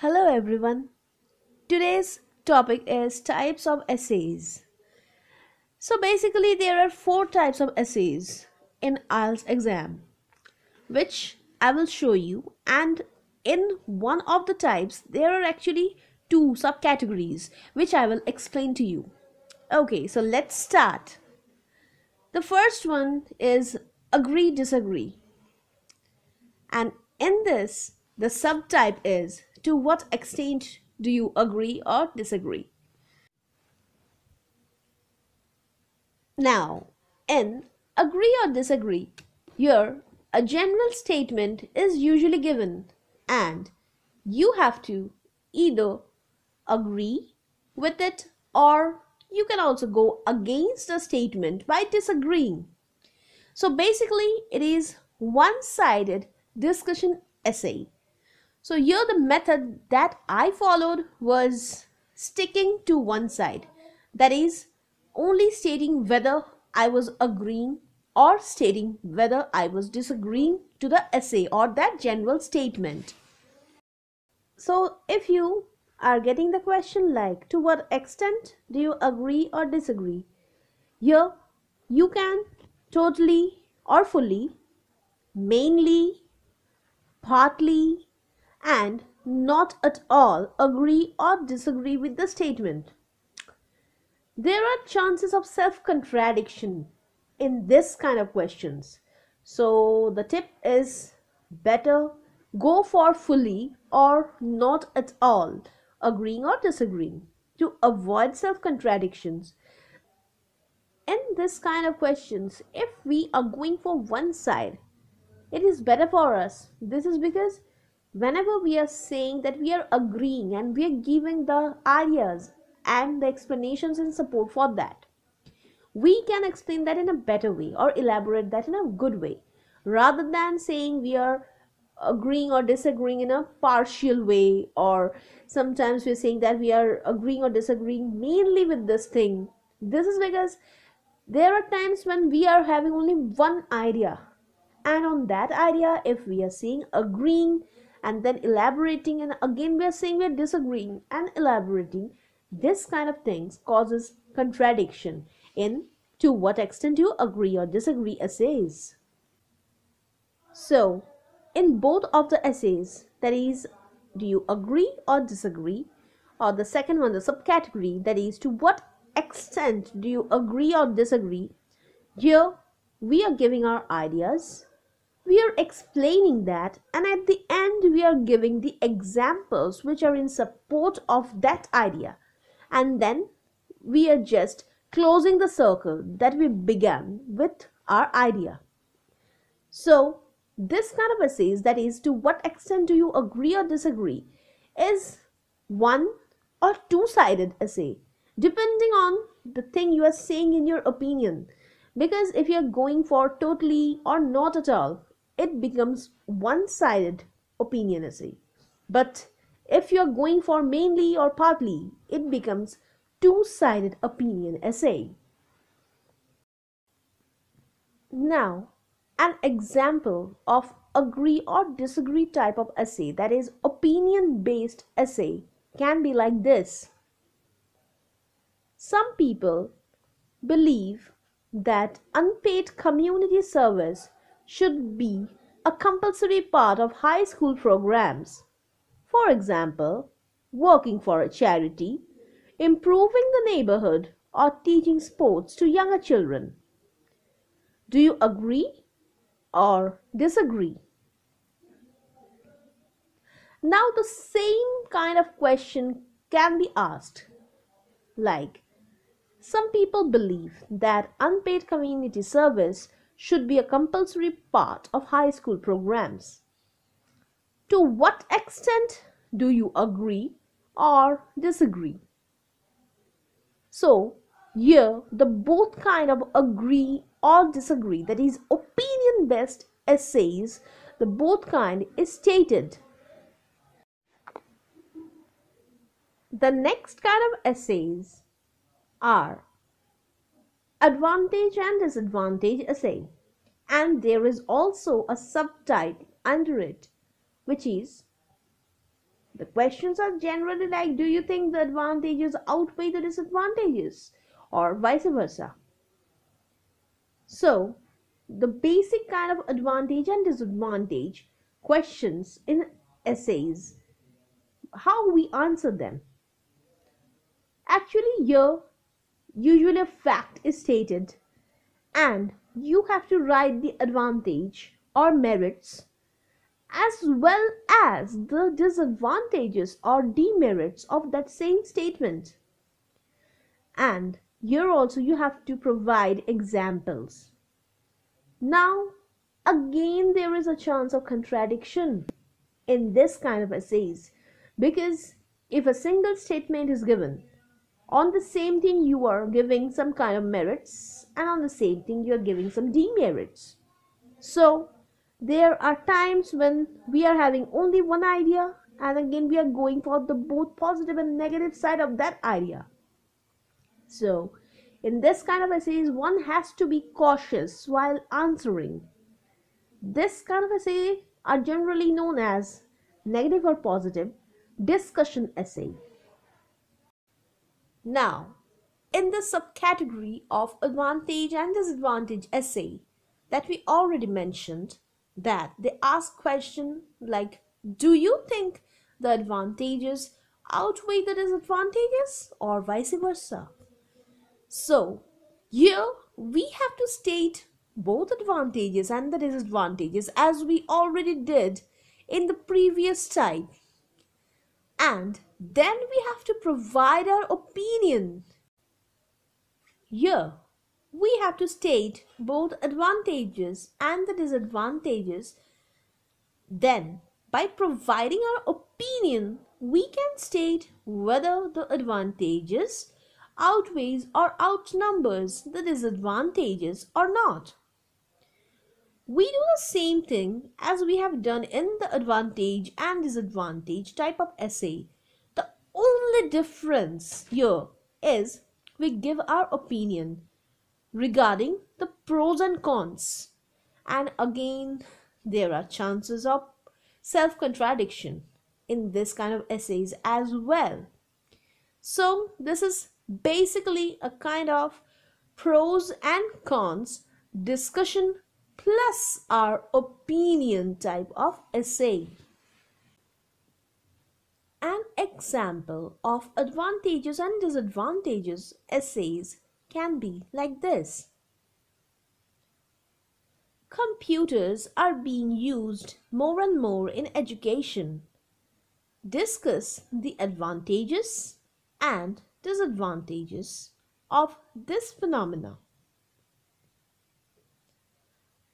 Hello everyone. Today's topic is types of essays. So basically there are four types of essays in IELTS exam which I will show you and in one of the types there are actually two subcategories which I will explain to you. Okay, so let's start. The first one is agree disagree. And in this the subtype is to what extent do you agree or disagree? Now, in agree or disagree, here a general statement is usually given and you have to either agree with it or you can also go against a statement by disagreeing. So basically, it is one sided discussion essay so here the method that I followed was sticking to one side. That is only stating whether I was agreeing or stating whether I was disagreeing to the essay or that general statement. So if you are getting the question like to what extent do you agree or disagree? Here you can totally or fully, mainly, partly, and not at all agree or disagree with the statement. There are chances of self contradiction in this kind of questions. So the tip is better go for fully or not at all agreeing or disagreeing to avoid self contradictions. In this kind of questions, if we are going for one side, it is better for us. This is because whenever we are saying that we are agreeing and we are giving the ideas and the explanations and support for that we can explain that in a better way or elaborate that in a good way rather than saying we are agreeing or disagreeing in a partial way or sometimes we're saying that we are agreeing or disagreeing mainly with this thing. This is because there are times when we are having only one idea and on that idea if we are saying agreeing and then elaborating and again we are saying we are disagreeing and elaborating. This kind of things causes contradiction in to what extent do you agree or disagree essays. So in both of the essays that is do you agree or disagree? Or the second one the subcategory that is to what extent do you agree or disagree? Here we are giving our ideas we are explaining that and at the end we are giving the examples which are in support of that idea. And then we are just closing the circle that we began with our idea. So this kind of essays that is to what extent do you agree or disagree is one or two sided essay depending on the thing you are saying in your opinion. Because if you are going for totally or not at all it becomes one-sided opinion essay. But if you're going for mainly or partly, it becomes two-sided opinion essay. Now, an example of agree or disagree type of essay that is opinion based essay can be like this. Some people believe that unpaid community service should be a compulsory part of high school programs. For example, working for a charity, improving the neighborhood, or teaching sports to younger children. Do you agree or disagree? Now, the same kind of question can be asked like, some people believe that unpaid community service should be a compulsory part of high school programs. To what extent do you agree or disagree? So, here the both kind of agree or disagree that is opinion based essays the both kind is stated the next kind of essays are advantage and disadvantage essay and there is also a subtype under it which is The questions are generally like Do you think the advantages outweigh the disadvantages? Or vice versa. So, the basic kind of advantage and disadvantage questions in essays, how we answer them. Actually, here, usually a fact is stated, and you have to write the advantage or merits as well as the disadvantages or demerits of that same statement. And here also you have to provide examples. Now, again, there is a chance of contradiction in this kind of essays because if a single statement is given on the same thing you are giving some kind of merits and on the same thing you are giving some demerits. So there are times when we are having only one idea and again we are going for the both positive and negative side of that idea. So in this kind of essays one has to be cautious while answering. This kind of essay are generally known as negative or positive discussion essay now, in the subcategory of advantage and disadvantage essay that we already mentioned, that they ask question like, do you think the advantages outweigh the disadvantages or vice versa? So, here we have to state both advantages and the disadvantages as we already did in the previous type and then we have to provide our opinion. Here, we have to state both advantages and the disadvantages. Then, by providing our opinion, we can state whether the advantages outweighs or outnumbers the disadvantages or not. We do the same thing as we have done in the advantage and disadvantage type of essay. The only difference here is we give our opinion regarding the pros and cons. And again, there are chances of self contradiction in this kind of essays as well. So, this is basically a kind of pros and cons discussion plus our opinion type of essay. An example of advantages and disadvantages essays can be like this. Computers are being used more and more in education. Discuss the advantages and disadvantages of this phenomena.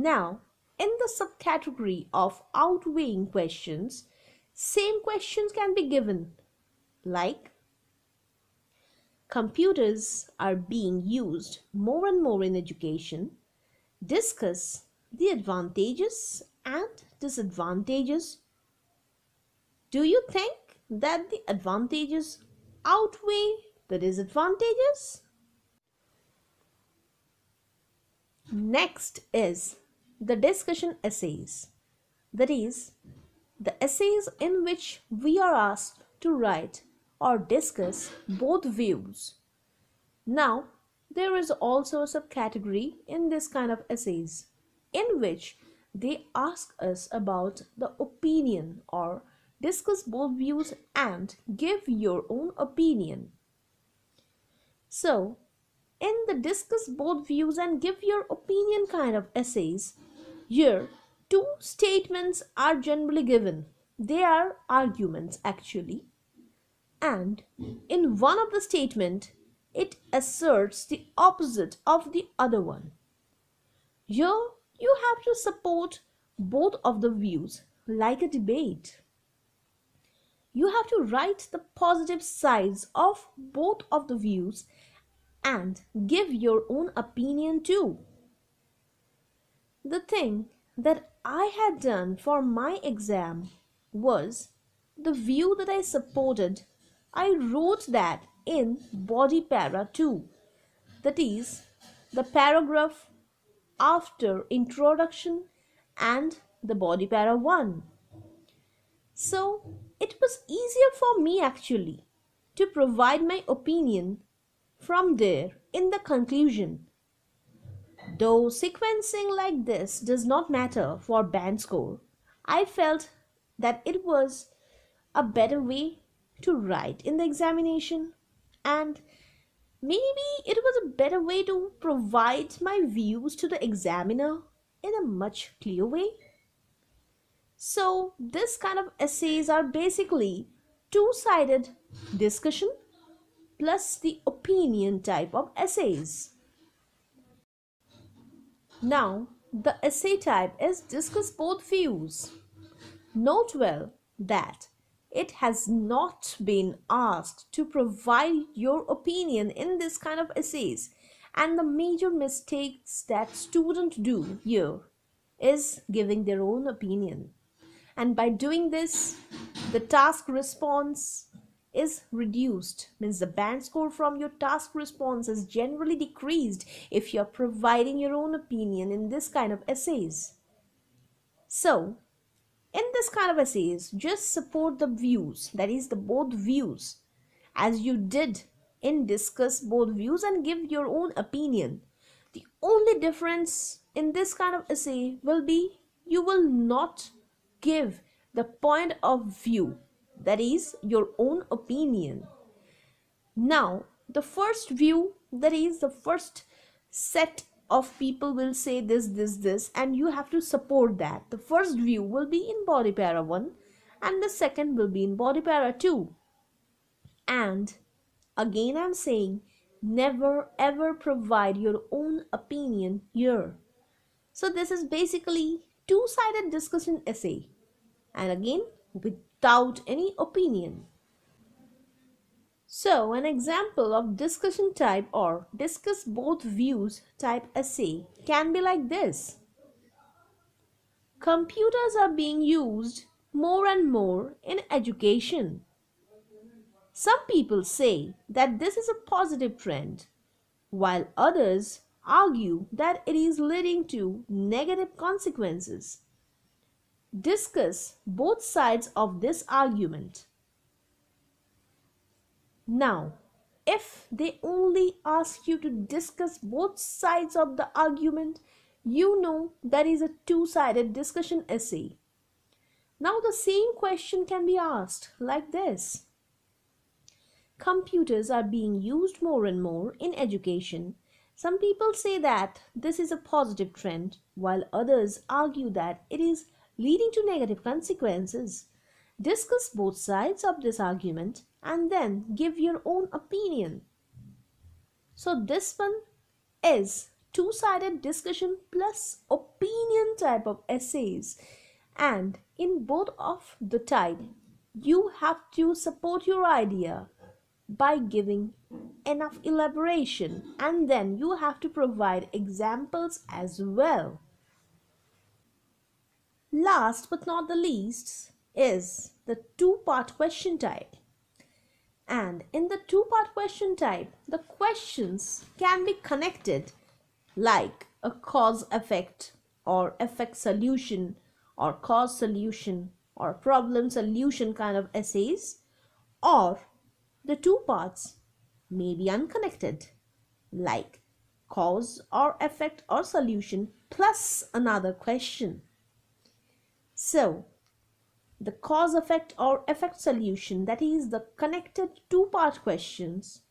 Now, in the subcategory of outweighing questions, same questions can be given like computers are being used more and more in education. Discuss the advantages and disadvantages. Do you think that the advantages outweigh the disadvantages? Next is the discussion essays, that is, the essays in which we are asked to write or discuss both views. Now, there is also a subcategory in this kind of essays in which they ask us about the opinion or discuss both views and give your own opinion. So, in the discuss both views and give your opinion kind of essays, here, two statements are generally given. They are arguments actually. And in one of the statement, it asserts the opposite of the other one. Here, you have to support both of the views like a debate. You have to write the positive sides of both of the views and give your own opinion too the thing that I had done for my exam was the view that I supported. I wrote that in body para 2, that is, the paragraph after introduction and the body para 1. So, it was easier for me actually to provide my opinion from there in the conclusion. Though sequencing like this does not matter for band score, I felt that it was a better way to write in the examination and maybe it was a better way to provide my views to the examiner in a much clearer way. So this kind of essays are basically two-sided discussion plus the opinion type of essays. Now the essay type is discuss both views. Note well that it has not been asked to provide your opinion in this kind of essays and the major mistakes that students do here is giving their own opinion and by doing this the task response is reduced means the band score from your task response is generally decreased if you are providing your own opinion in this kind of essays so in this kind of essays, just support the views, that is the both views, as you did in discuss both views and give your own opinion. The only difference in this kind of essay will be you will not give the point of view, that is your own opinion. Now, the first view, that is the first set of people will say this this this and you have to support that. The first view will be in body para 1 and the second will be in body para 2 and again i'm saying never ever provide your own opinion here. So this is basically two-sided discussion essay. And again without any opinion so, an example of discussion type or discuss both views type essay can be like this. Computers are being used more and more in education. Some people say that this is a positive trend, while others argue that it is leading to negative consequences. Discuss both sides of this argument. Now, if they only ask you to discuss both sides of the argument, you know that is a two-sided discussion essay. Now the same question can be asked like this. Computers are being used more and more in education. Some people say that this is a positive trend, while others argue that it is leading to negative consequences. Discuss both sides of this argument and then give your own opinion. So this one is two-sided discussion plus opinion type of essays and in both of the type you have to support your idea by giving enough elaboration and then you have to provide examples as well. Last but not the least is the two-part question type. And in the two-part question type, the questions can be connected like a cause-effect or effect solution or cause solution or problem solution kind of essays or the two parts may be unconnected like cause or effect or solution plus another question. So the cause effect or effect solution that is the connected two part questions.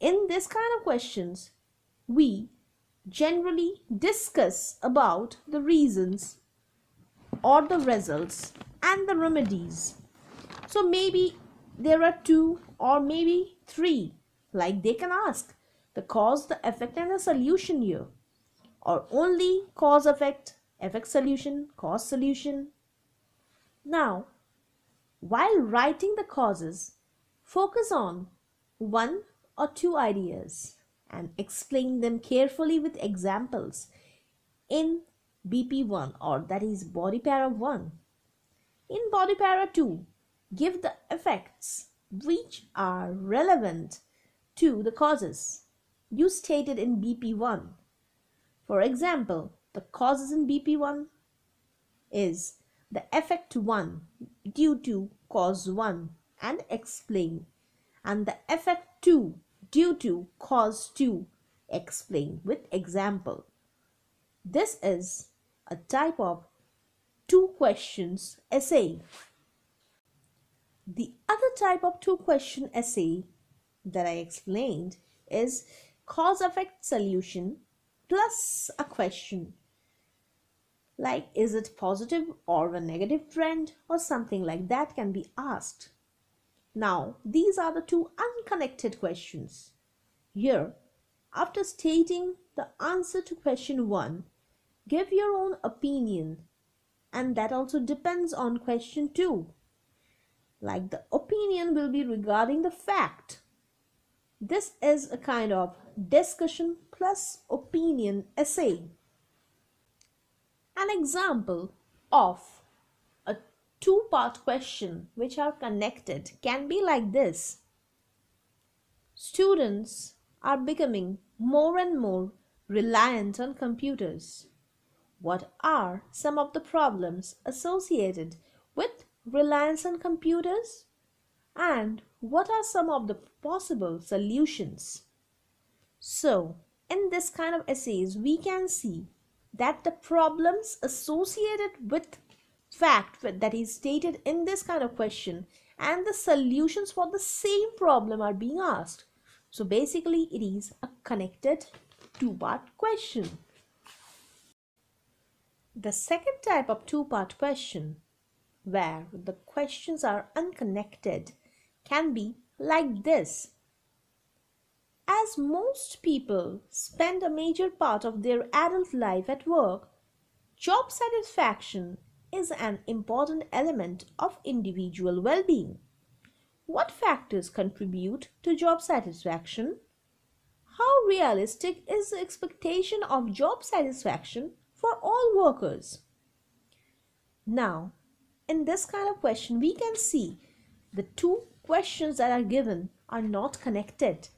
In this kind of questions we generally discuss about the reasons or the results and the remedies. So maybe there are two or maybe three like they can ask the cause the effect and the solution here. Or only cause effect effect solution cause solution now, while writing the causes, focus on one or two ideas and explain them carefully with examples in BP1 or that is body para 1. In body para 2, give the effects which are relevant to the causes you stated in BP1. For example, the causes in BP1 is the effect 1 due to cause 1 and explain and the effect 2 due to cause 2 explain with example. This is a type of two questions essay. The other type of two question essay that i explained is cause effect solution plus a question like is it positive or a negative trend or something like that can be asked. Now, these are the two unconnected questions. Here, after stating the answer to question 1, give your own opinion and that also depends on question 2. Like the opinion will be regarding the fact. This is a kind of discussion plus opinion essay. An example of a two-part question which are connected can be like this. Students are becoming more and more reliant on computers. What are some of the problems associated with reliance on computers? And what are some of the possible solutions? So, in this kind of essays, we can see that the problems associated with fact that is stated in this kind of question and the solutions for the same problem are being asked. So basically it is a connected two-part question. The second type of two-part question where the questions are unconnected can be like this. As most people spend a major part of their adult life at work, job satisfaction is an important element of individual well being. What factors contribute to job satisfaction? How realistic is the expectation of job satisfaction for all workers? Now, in this kind of question, we can see the two questions that are given are not connected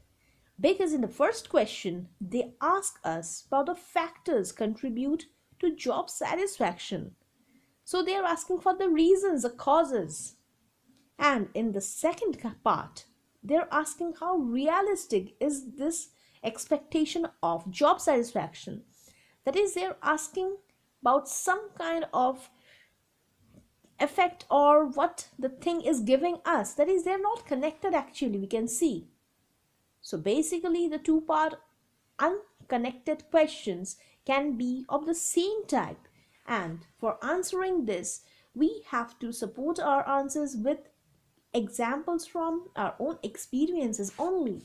because in the first question, they ask us about the factors contribute to job satisfaction. So they are asking for the reasons, the causes. And in the second part, they're asking how realistic is this expectation of job satisfaction. That is, they're asking about some kind of effect or what the thing is giving us. That is, they're not connected actually, we can see. So basically the two part unconnected questions can be of the same type and for answering this we have to support our answers with examples from our own experiences only.